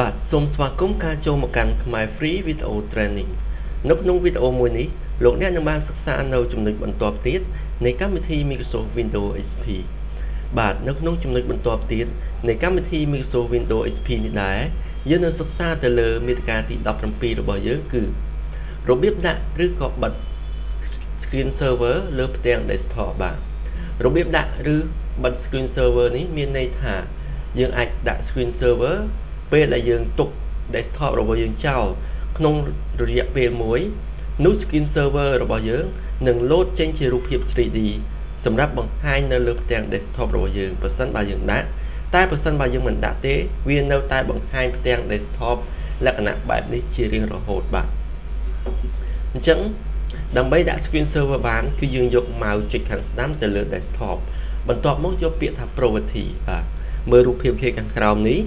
បាទសូមស្វាគមន៍ការចូលមកកាន់ខ្មែរ Free Video Training នៅក្នុងវីដេអូមួយនេះលោកអ្នកនឹងបានសិក្សានៅចំណុចបន្ទាប់ទៀតនៃកម្មវិធី Microsoft Windows XP បាទនៅក្នុងចំណុចបន្ទាប់ទៀតនៃកម្មវិធី Microsoft Windows XP នេះដែរយើងនឹងសិក្សាទៅលើមាតិកាទី17របស់យើងគឺរបៀបដាក់ឬក៏បិទ screen server លើផ្ទាំង desktop បាទរបៀបដាក់ឬបិទ screen server នេះមានន័យថាយើងអាចដាក់ screen server ពេលដែលយើងទុក desktop របស់យើងចោលក្នុងរយៈពេលមួយនោះ screen server របស់យើងនឹងលោតចេញជារូបភាព 3D សម្រាប់បង្ហាញនៅលើផ្ទាំង desktop របស់យើងបើសិនបើយើងដាក់តែបើសិនបើយើងមិនដាក់ទេ វានៅតែបង្ហាញផ្ទាំង desktop លក្ខណៈបែបនេះជារៀងរហូតបាទអញ្ចឹងដើម្បីដាក់ screen server បាន គឺយើងយក mouse ចុចខាងស្ដាំទៅលើ desktop បន្ទាប់មកយកពាក្យថា property បាទ មើលរូបភាពគេខាងក្រោមនេះ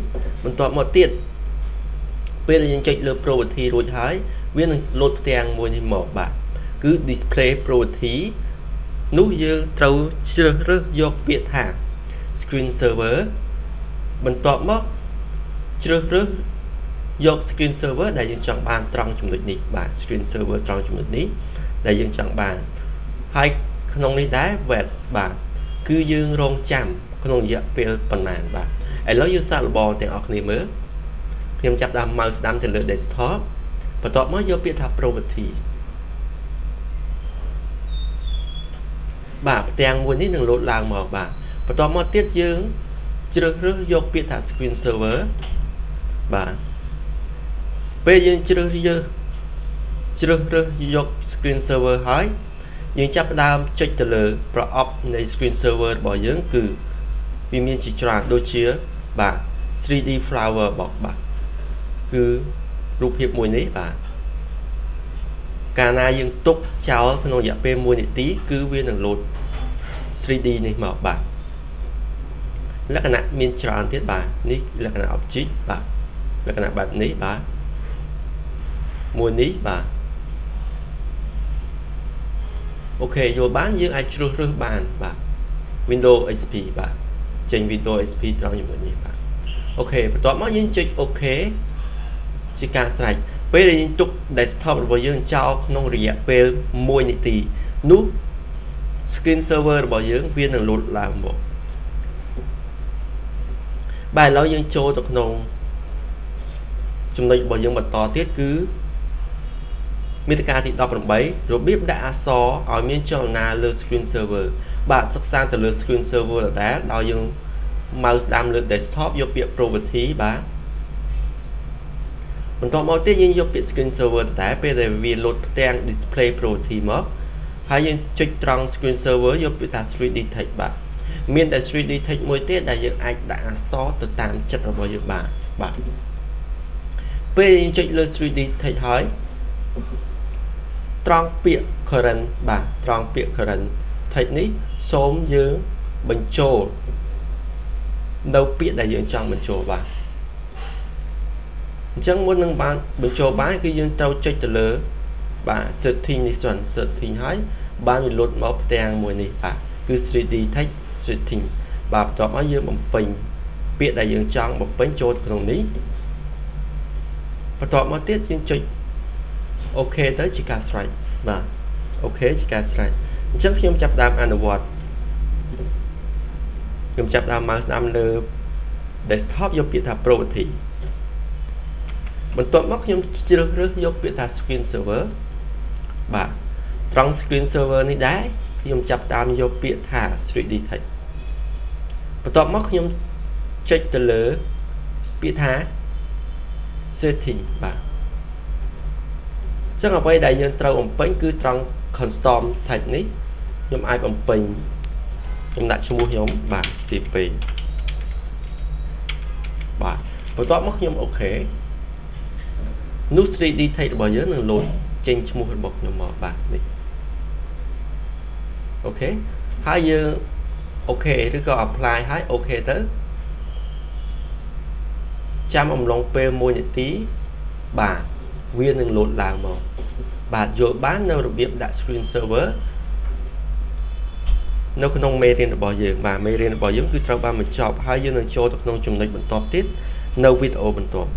បន្ទាប់មកទៀតពេលដែលយើងចុចលើ property រួចហើយវានឹងលោតផ្ទាំងមួយនេះមកបាទគឺ display property នោះយើងត្រូវជ្រើសរើសយកពាក្យថា screen server បន្ទាប់មកជ្រើសរើសយក screen server ដែលយើងចង់បានត្រង់ចំណុចនេះបាទ screen server ត្រង់ចំណុចនេះដែលយើងចង់បានហើយក្នុងនេះដែរ web បាទ គឺយើងរងចាំក្នុងរយៈពេលប៉ុន្មានបាទឥឡូវយើងសាកល្បងទាំងអស់គ្នាមើលខ្ញុំចាប់ដើម mouse ស្ដាំទៅលើ desktop បន្ទាប់មកយកពាក្យថា property បាទផ្ទាំងមួយនេះនឹងលោតឡើងមកបាទបន្ទាប់មកទៀតយើងជ្រើសរើសយកពាក្យថា screen server បាទពេលយើងជ្រើសរើសជ្រើសរើសយក screen server ហើយ យើងចាប់ផ្ដើមចុចទៅលើប្រអប់នៃ screen server របស់យើងគឺវាមានជាច្រើនដូចជាបាទ 3D flower របស់បាទគឺរូបភាពមួយនេះបាទកាលណាយើងទុកចោលក្នុងរយៈពេល1នាទី គឺវានឹងលោត 3D នេះមកបាទលក្ខណៈមានច្រើនទៀតបាទនេះលក្ខណៈ object បាទលក្ខណៈបែបនេះបាទមួយនេះបាទ OK យល់បានយើងអាចជ្រើសរើសបានបាទ Windows XP បាទចេញ Windows XP ត្រង់ចំណុចនេះបាទ OK បន្ទាប់មកយើងចុច OK ជាការស្រេចពេលដែលយើងទុក desktop របស់យើងចោលក្នុងរយៈពេល1នាទីនោះ screen server របស់យើងវានឹងលោតឡើងមកបាទឥឡូវយើងចូលទៅក្នុងចំណុចរបស់យើងបន្តទៀតគឺ មាតិកាទី18របៀបដាក់អក្សរឲ្យមានចលនាលើ screen server បាទសិក្សាទៅលើ screen server ដដែលដោយយើង mouse ស្ដាំលើ desktop យកពាក្យ property បាទបន្ទាប់មកទៀតយើងយកពាក្យ screen server ដដែលពេលដែលវា load ផ្ទាំង display property មកហើយយើងចុចត្រង់ screen server យកពាក្យថា 3D text បាទមានតែ 3D text មួយទៀតដែលយើងអាចដាក់អក្សរទៅតាមចិត្តរបស់យើងបានបាទពេលយើងចុចលើ 3D text ហើយ ត្រង់ពាក្យ current បាទត្រង់ពាក្យ current text នេះសូមយើងបញ្ចូលនៅពាក្យដែលយើងចង់បញ្ចូលបាទអញ្ចឹងមុននឹងបានបញ្ចូលបានគឺយើងត្រូវចុចទៅលើ បាទ setting នេះសិន setting ហើយបានវាលុតមកផ្ទាំងមួយនេះបាទគឺ 3D text setting បាទបន្ទាប់មកយើងបំពេញពាក្យដែលយើងចង់បំពេញចូលក្នុងនេះបន្ទាប់មកទៀតយើងចុច អូខេទៅជាការស្រេចបាទអូខេជាការស្រេចអញ្ចឹងខ្ញុំចាប់ដើមអនុវត្តខ្ញុំចាប់ដើម mouse ស្ដាំលើ desktop យកពាក្យថា property បន្ទាប់មកខ្ញុំជ្រើសរើសយកពាក្យថា screen server បាទត្រង់ screen server នេះដែរខ្ញុំចាប់តាមយកពាក្យថា 3D text បន្ទាប់មកខ្ញុំចុចទៅលើពាក្យថា setting បាទ ចឹងអ្វីដែលយើងត្រូវបំពេញគឺត្រង់ custom text នេះខ្ញុំអាចបំពេញខ្ញុំដាក់ឈ្មោះខ្ញុំបាទ CP បាទបន្ទាប់មកខ្ញុំ OK នោះ 3D text របស់យើងនឹងលោតចេញឈ្មោះរបស់ខ្ញុំមកបាទនេះ OK ហើយយើង OK ឬក៏ apply ហើយ OK ទៅចាំអំឡុងពេល1នាទីបាទ វានឹងលោតឡើងមកបាទយល់បាននៅរបៀបដាក់ screen server នៅក្នុងមេរៀនរបស់យើងបាទមេរៀនរបស់យើងគឺត្រូវបានបញ្ចប់ហើយយើងនឹងចូលទៅក្នុងចំណុចបន្ទាប់ទៀតនៅវីដេអូបន្ទាប់